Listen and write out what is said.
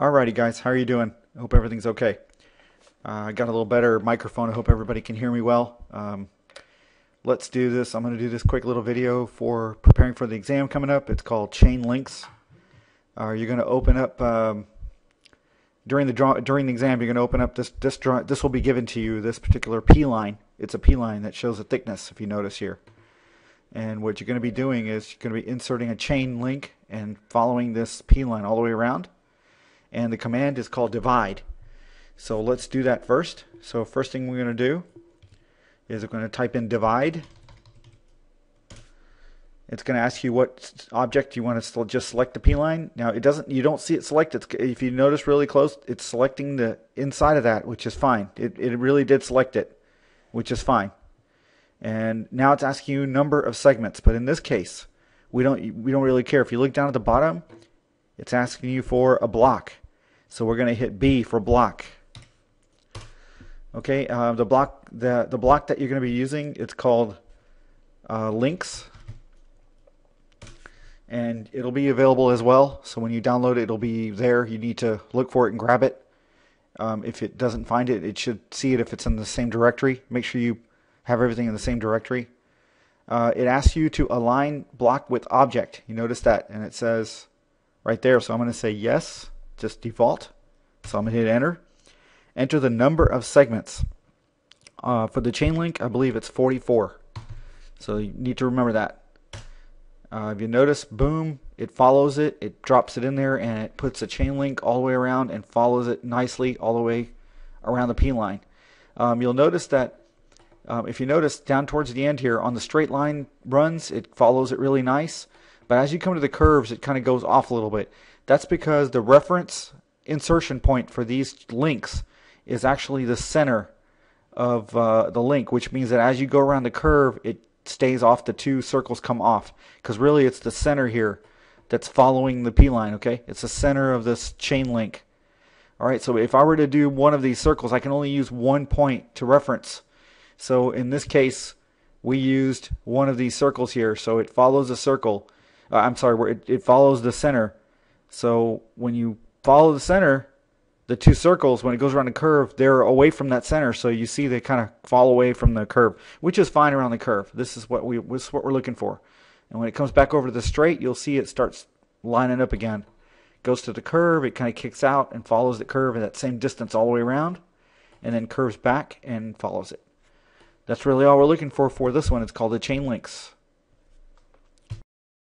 Alrighty guys, how are you doing? I hope everything's okay. Uh, I got a little better microphone. I hope everybody can hear me well. Um, let's do this. I'm going to do this quick little video for preparing for the exam coming up. It's called Chain Links. Uh, you're going to open up um, during the draw during the exam. You're going to open up this this draw. This will be given to you. This particular P line. It's a P line that shows the thickness. If you notice here. And what you're going to be doing is you're going to be inserting a chain link and following this P line all the way around. And the command is called divide. So let's do that first. So first thing we're going to do is we're going to type in divide. It's going to ask you what object you want to just select the P line. Now it doesn't. You don't see it selected. If you notice really close, it's selecting the inside of that, which is fine. It it really did select it, which is fine and now it's asking you number of segments. But in this case, we don't we don't really care. If you look down at the bottom, it's asking you for a block. So we're going to hit B for block. Okay, uh, the block the the block that you're going to be using it's called uh, links, and it'll be available as well. So when you download it, it'll be there. You need to look for it and grab it. Um, if it doesn't find it, it should see it if it's in the same directory. Make sure you have everything in the same directory. Uh, it asks you to align block with object. You notice that, and it says right there. So I'm going to say yes, just default. So I'm going to hit enter. Enter the number of segments. Uh, for the chain link, I believe it's 44. So you need to remember that. Uh, if you notice, boom, it follows it, it drops it in there, and it puts a chain link all the way around and follows it nicely all the way around the P line. Um, you'll notice that um, if you notice down towards the end here on the straight line runs, it follows it really nice. But as you come to the curves, it kind of goes off a little bit. That's because the reference insertion point for these links is actually the center of uh, the link, which means that as you go around the curve, it stays off. The two circles come off because really it's the center here that's following the P line. Okay, it's the center of this chain link. All right, so if I were to do one of these circles, I can only use one point to reference so in this case, we used one of these circles here. So it follows a circle. Uh, I'm sorry, where it, it follows the center. So when you follow the center, the two circles, when it goes around the curve, they're away from that center. So you see they kind of fall away from the curve, which is fine around the curve. This is what we this is what we're looking for. And when it comes back over to the straight, you'll see it starts lining up again. Goes to the curve, it kind of kicks out and follows the curve at that same distance all the way around, and then curves back and follows it. That's really all we're looking for for this one. It's called the chain links.